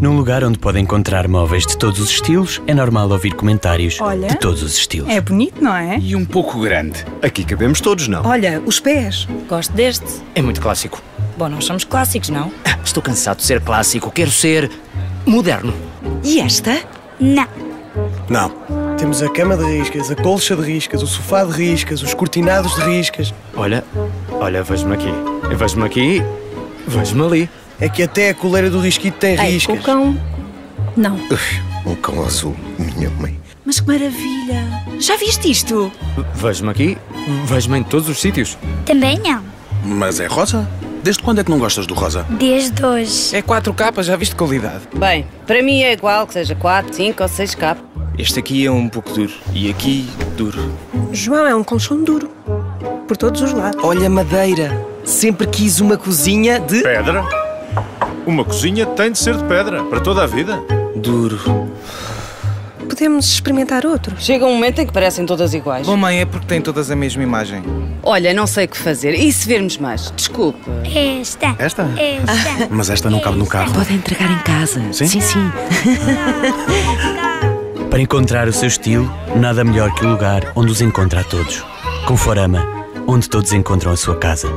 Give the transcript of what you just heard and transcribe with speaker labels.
Speaker 1: Num lugar onde pode encontrar móveis de todos os estilos, é normal ouvir comentários
Speaker 2: Olha.
Speaker 1: de todos os estilos.
Speaker 2: É bonito, não é?
Speaker 3: E um pouco grande.
Speaker 4: Aqui cabemos todos, não?
Speaker 2: Olha, os pés.
Speaker 5: Gosto deste.
Speaker 3: É muito clássico.
Speaker 5: Bom, nós somos clássicos, não?
Speaker 3: Ah, Estou cansado de ser clássico. Quero ser moderno.
Speaker 2: E esta?
Speaker 6: Não.
Speaker 7: Não. Temos a cama de riscas, a colcha de riscas, o sofá de riscas, os cortinados de riscas.
Speaker 3: Olha, olha, vejo-me aqui. Vejo-me aqui. Vejo-me ali.
Speaker 7: É que até a coleira do risquito tem
Speaker 6: Ei,
Speaker 7: riscas.
Speaker 6: o cão. Não.
Speaker 4: Um cão azul, minha mãe.
Speaker 2: Mas que maravilha. Já viste isto?
Speaker 3: Vejo-me aqui. Vejo-me em todos os sítios.
Speaker 6: Também não.
Speaker 8: Mas é rosa? Desde quando é que não gostas do rosa?
Speaker 6: Desde hoje.
Speaker 9: É 4 capas, já viste qualidade?
Speaker 5: Bem, para mim é igual que seja 4, 5 ou 6 capas.
Speaker 9: Este aqui é um pouco duro. E aqui, duro.
Speaker 2: João é um colchão duro. Por todos os lados.
Speaker 10: Olha, madeira. Sempre quis uma cozinha de.
Speaker 11: Pedra? Uma cozinha tem de ser de pedra, para toda a vida.
Speaker 9: Duro.
Speaker 2: Podemos experimentar outro.
Speaker 5: Chega um momento em que parecem todas iguais.
Speaker 9: Bom, mãe, é porque têm todas a mesma imagem.
Speaker 5: Olha, não sei o que fazer. E se vermos mais? Desculpe.
Speaker 6: Esta.
Speaker 8: Esta?
Speaker 6: Esta.
Speaker 8: Mas esta não cabe no carro.
Speaker 10: Podem entregar em casa.
Speaker 8: Sim?
Speaker 10: sim. sim.
Speaker 1: Para encontrar o seu estilo, nada melhor que o lugar onde os encontra a todos. Conforama, onde todos encontram a sua casa.